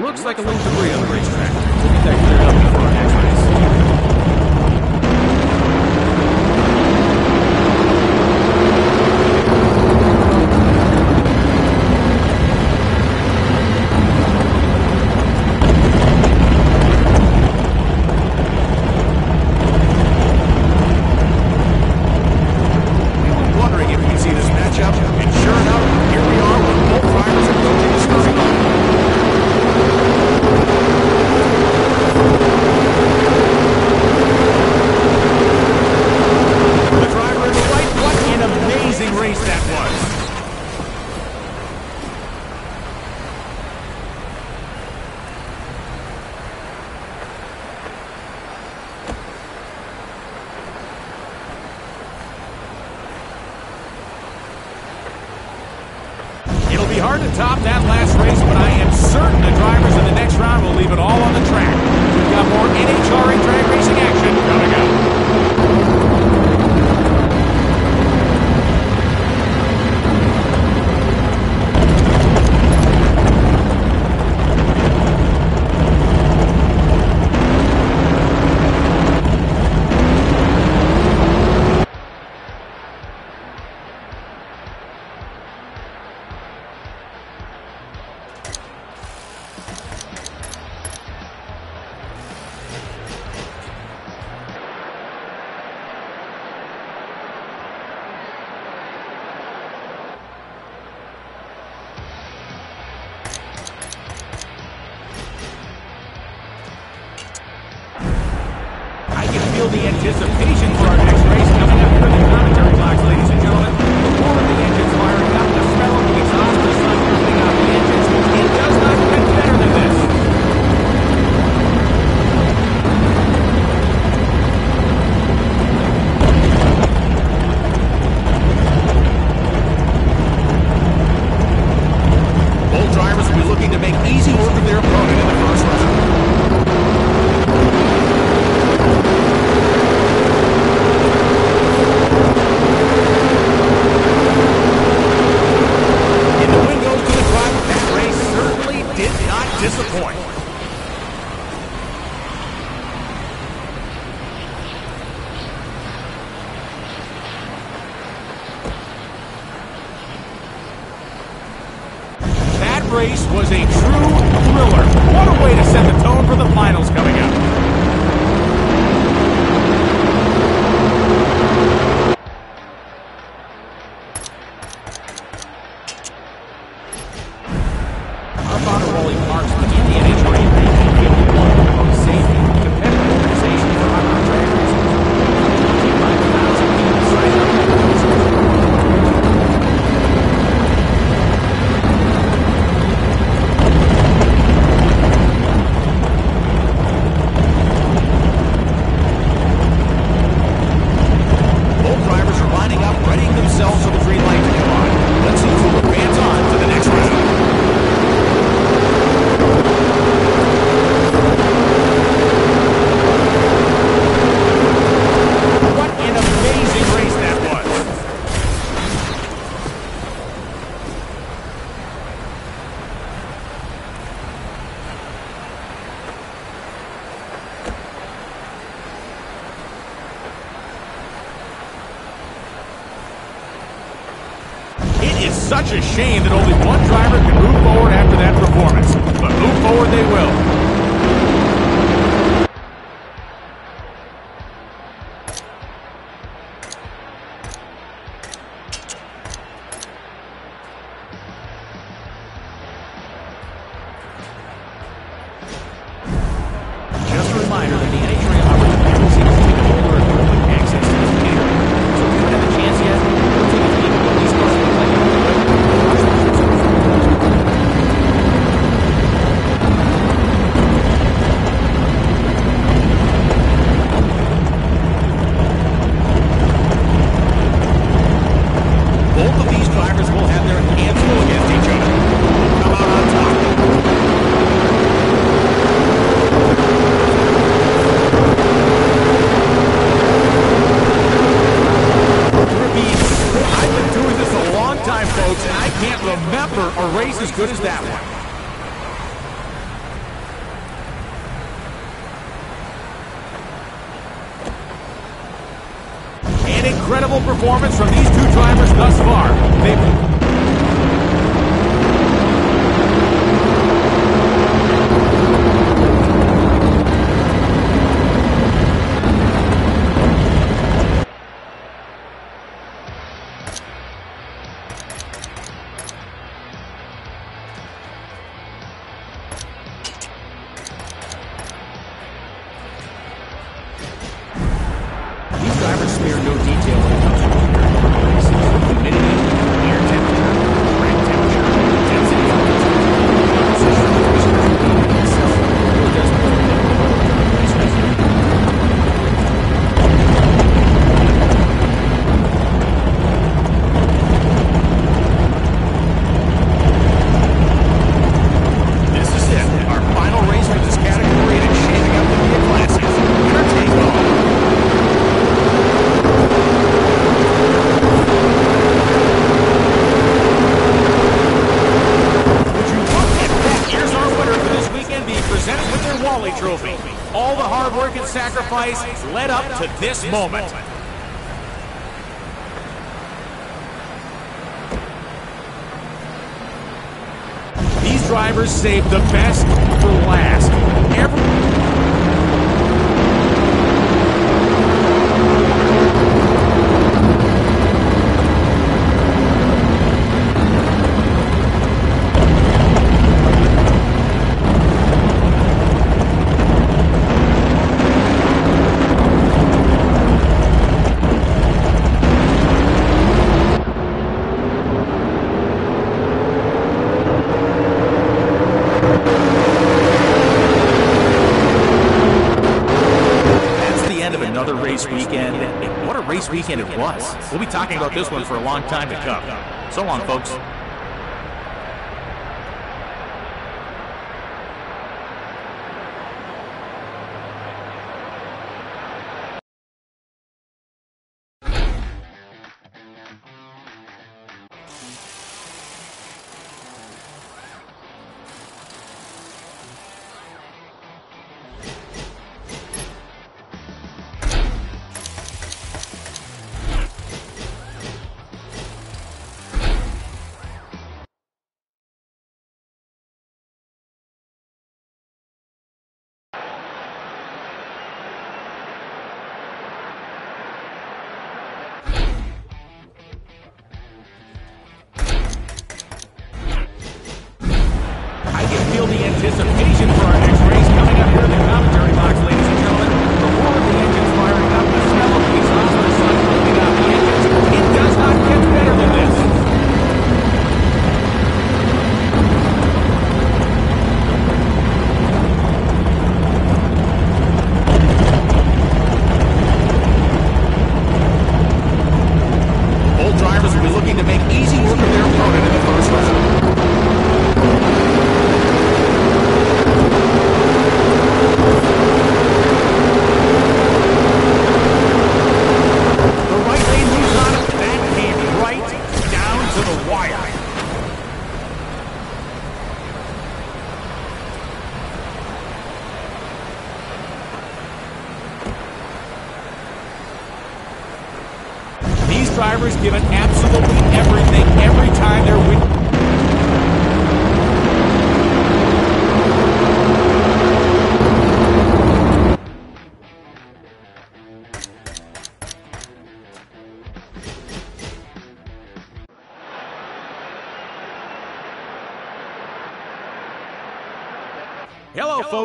looks like a little debris on the racetrack. that was. It'll be hard to top that last race, but I am certain the drivers in the next round will leave it all on the track. We've got more NHRA drag racing action. Gotta go. Charlie Marks such a shame that only one driver can move forward after that performance. But move forward they will. to this moment. These drivers saved the best weekend it was. We'll be talking about this one for a long time to come. So long, folks.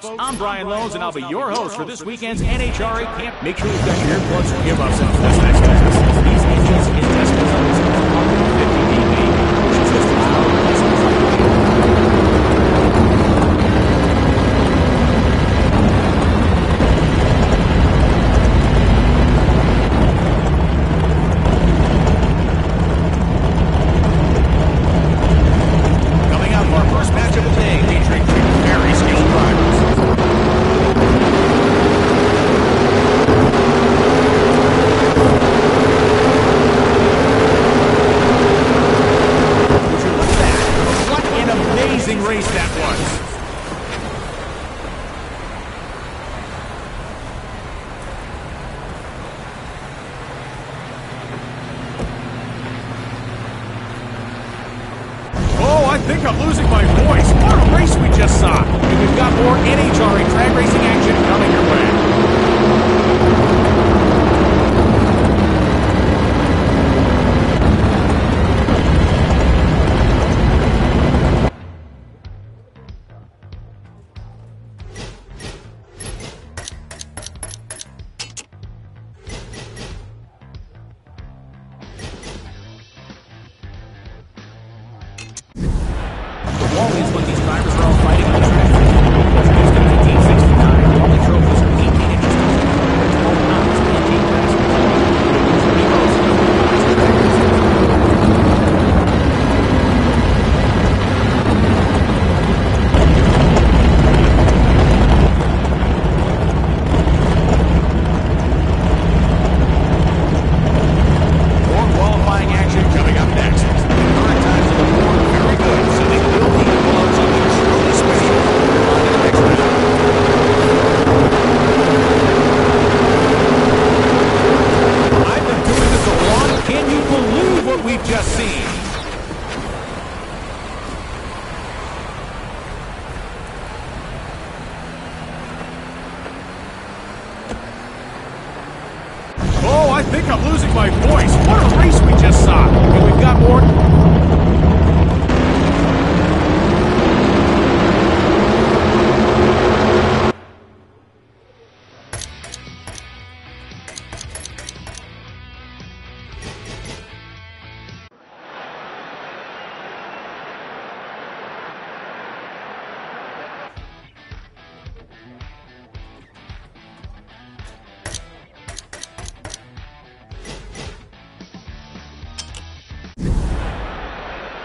folks. I'm Brian Lohnes, and I'll be your host for this weekend's NHRA camp. Make sure you've got your earplugs and earmuffs in for this next Divers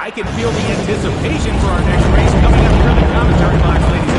I can feel the anticipation for our next race coming up here in the commentary box, ladies.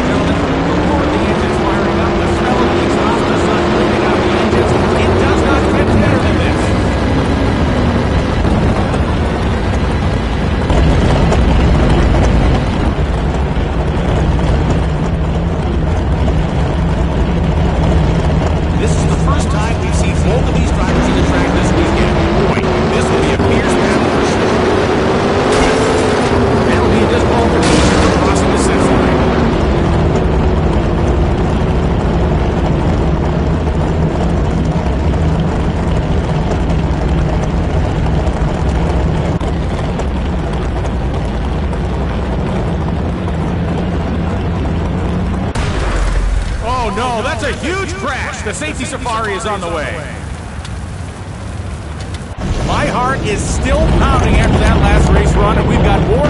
The safety safari is on the way. My heart is still pounding after that last race run, and we've got more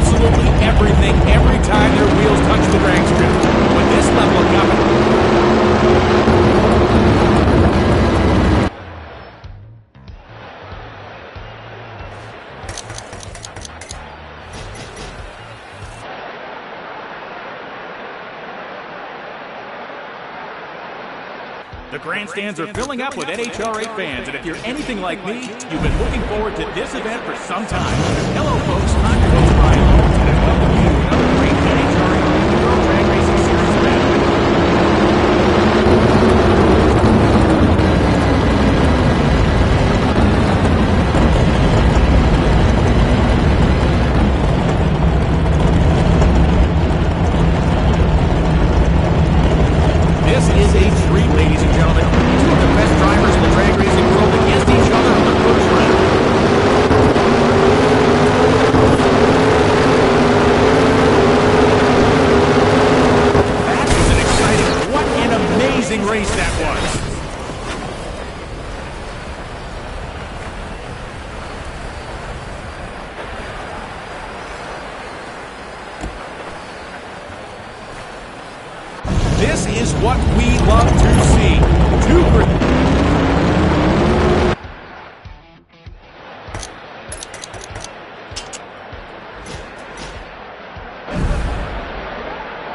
absolutely everything every time their wheels touch the drag strip. With this level of coming. The grandstands are filling up with NHRA fans, and if you're anything like me, you've been looking forward to this event for some time. Hello, folks.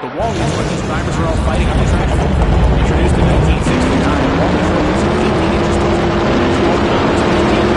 The Wallies, when these drivers are all fighting on the track, introduced in 1969, Wallies were just 15 inches closer to 15 pounds,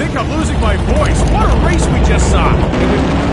think I'm losing my voice. What a race we just saw!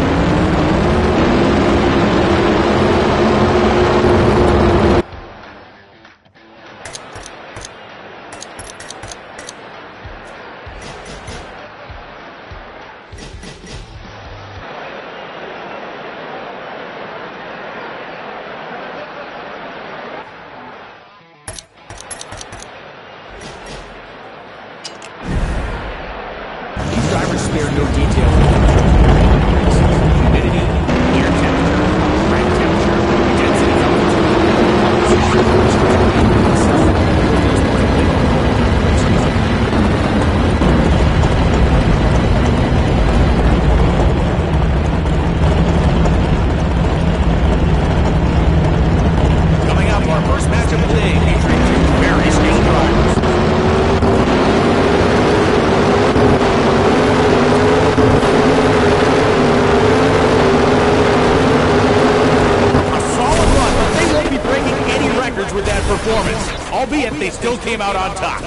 came out on top.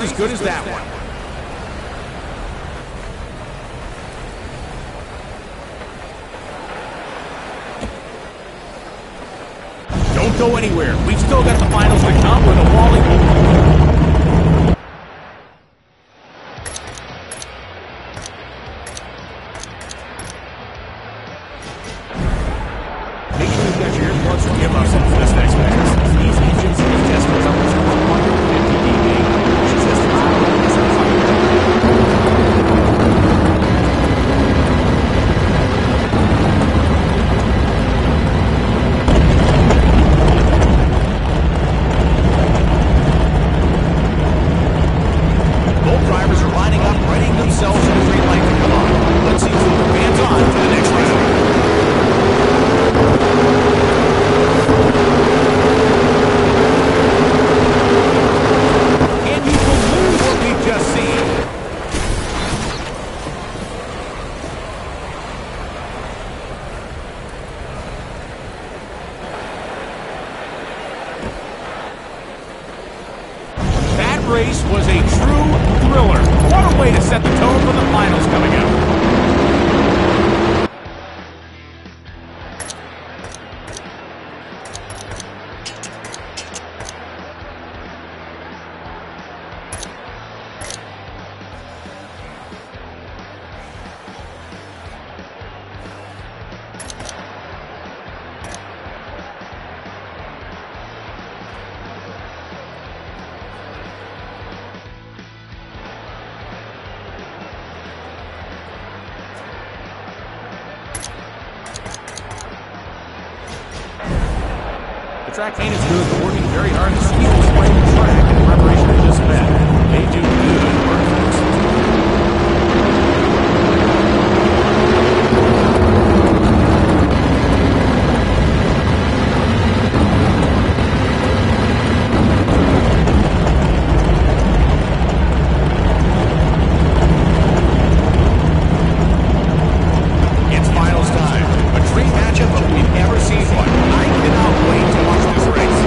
race as good as that one. go anywhere. We've still got the finals to come with a volley. Track paint is good, but working very hard to sweep this way the track in preparation for this event. They do good work, folks. It's finals time. A dream matchup if we've ever seen one. I cannot wait to watch this race.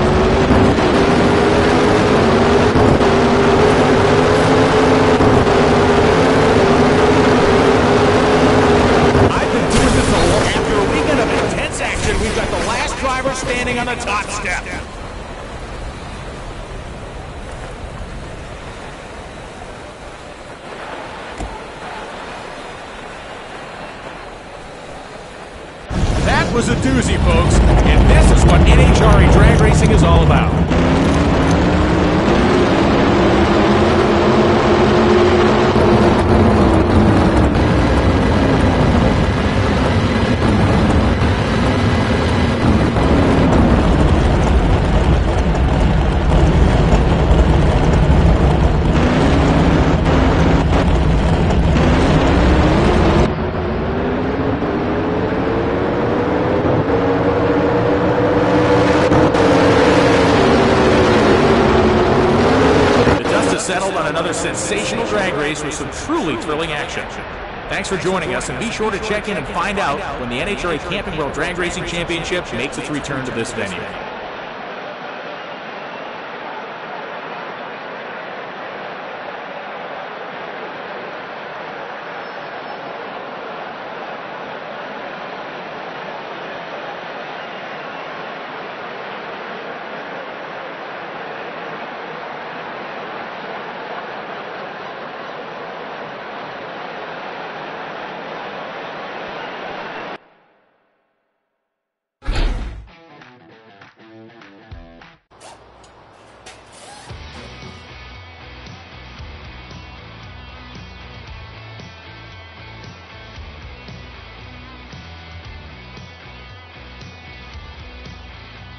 I've been doing this a long after a weekend of intense action. We've got the last driver standing on the top step. That was a doozy, folks. And this is what NHRA drag racing is all about. Sensational drag race with some truly thrilling action. Thanks for joining us, and be sure to check in and find out when the NHRA Camping World Drag Racing Championship makes its return to this venue.